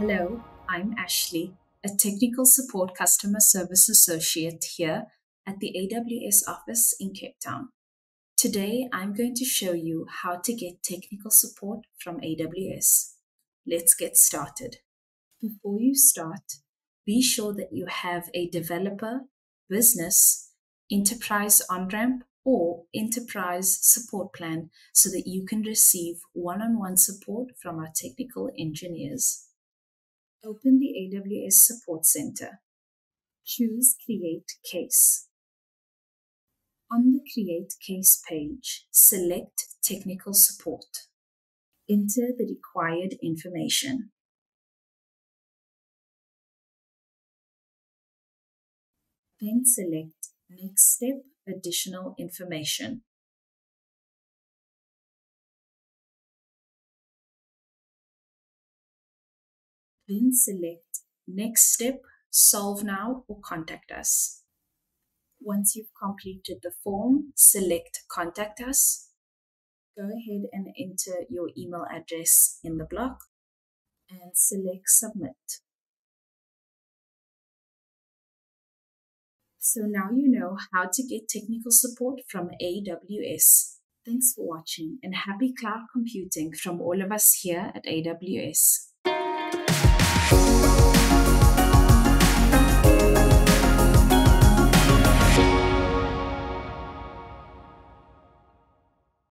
Hello, I'm Ashleigh, a technical support customer service associate here at the AWS office in Cape Town. Today, I'm going to show you how to get technical support from AWS. Let's get started. Before you start, be sure that you have a developer, business, enterprise on ramp, or enterprise support plan so that you can receive one on one support from our technical engineers. Open the AWS Support Center. Choose Create Case. On the Create Case page, select Technical Support. Enter the required information. Then select Next Step Additional Information. Then select Next Step, Solve Now, or Contact Us. Once you've completed the form, select Contact Us. Go ahead and enter your email address in the block and select Submit. So now you know how to get technical support from AWS. Thanks for watching and happy cloud computing from all of us here at AWS.